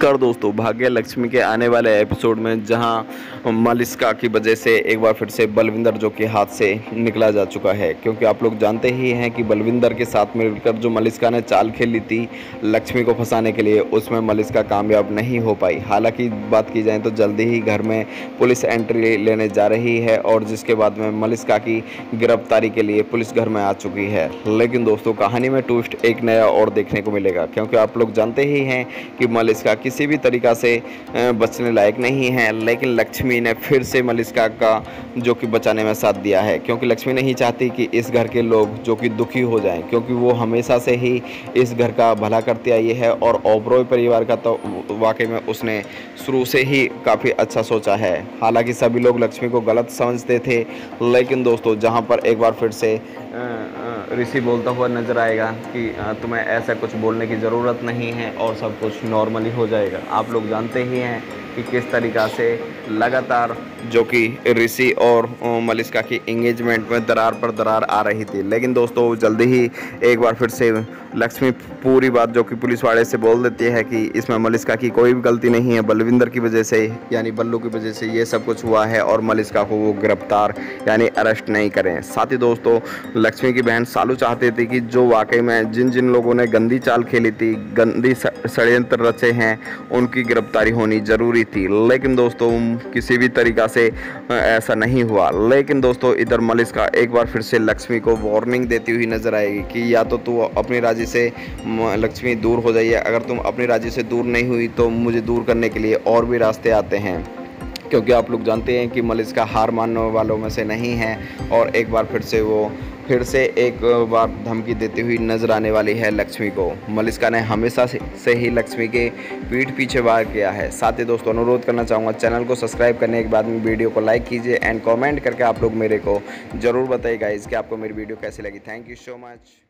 नमस्कार दोस्तों, भाग्य लक्ष्मी के आने वाले एपिसोड में जहाँ मलिस्का की वजह से एक बार फिर से बलविंदर जो कि हाथ से निकला जा चुका है, क्योंकि आप लोग जानते ही हैं कि बलविंदर के साथ मिलकर जो मलिस्का ने चाल खेली थी लक्ष्मी को फंसाने के लिए, उसमें मलिस्का कामयाब नहीं हो पाई। हालाँकि बात की जाए तो जल्दी ही घर में पुलिस एंट्री लेने जा रही है और जिसके बाद में मलिस्का की गिरफ्तारी के लिए पुलिस घर में आ चुकी है। लेकिन दोस्तों, कहानी में ट्विस्ट एक नया और देखने को मिलेगा, क्योंकि आप लोग जानते ही हैं कि मलिस्का किसी भी तरीक़ा से बचने लायक नहीं है। लेकिन लक्ष्मी ने फिर से मलिस्का का, जो कि बचाने में साथ दिया है। क्योंकि लक्ष्मी नहीं चाहती कि इस घर के लोग, जो कि दुखी हो जाएँ, क्योंकि वो हमेशा से ही इस घर का भला करती आई है। और ओबरॉय परिवार का तो वाकई में उसने शुरू से ही काफ़ी अच्छा सोचा है। हालाँकि सभी लोग लक्ष्मी को गलत समझते थे, लेकिन दोस्तों, जहाँ पर एक बार फिर से ऋषि बोलता हुआ नज़र आएगा कि तुम्हें ऐसा कुछ बोलने की ज़रूरत नहीं है और सब कुछ नॉर्मली हो जाएगा। आप लोग जानते ही हैं कि किस तरीक़ा से लगातार जो कि ऋषि और मलिस्का की इंगेजमेंट में दरार पर दरार आ रही थी। लेकिन दोस्तों, जल्दी ही एक बार फिर से लक्ष्मी पूरी बात जो कि पुलिस वाले से बोल देती है कि इसमें मलिस्का की कोई भी गलती नहीं है। बलविंदर की वजह से, यानी बल्लू की वजह से ये सब कुछ हुआ है और मलिस्का को वो गिरफ़्तार, यानी अरेस्ट नहीं करें। साथ ही दोस्तों, लक्ष्मी की बहन सालू चाहती थी कि जो वाकई में जिन जिन लोगों ने गंदी चाल खेली थी, गंदी षडयंत्र रचे हैं, उनकी गिरफ्तारी होनी ज़रूरी थी। लेकिन दोस्तों किसी भी तरीक़ा से ऐसा नहीं हुआ। लेकिन दोस्तों, इधर मलिस्का एक बार फिर से लक्ष्मी को वार्निंग देती हुई नज़र आएगी कि या तो तू अपने राज्य से लक्ष्मी दूर हो जाइए। अगर तुम अपने राज्य से दूर नहीं हुई तो मुझे दूर करने के लिए और भी रास्ते आते हैं। क्योंकि आप लोग जानते हैं कि मलिस्का हार मानने वालों में से नहीं है और एक बार फिर से वो, फिर से एक बार धमकी देती हुई नज़र आने वाली है लक्ष्मी को। मलिस्का ने हमेशा से ही लक्ष्मी के पीठ पीछे वार किया है। साथ ही दोस्तों, अनुरोध करना चाहूँगा, चैनल को सब्सक्राइब करने के बाद में वीडियो को लाइक कीजिए एंड कमेंट करके आप लोग मेरे को ज़रूर बताइएगा इसके आपको मेरी वीडियो कैसी लगी। Thank you so much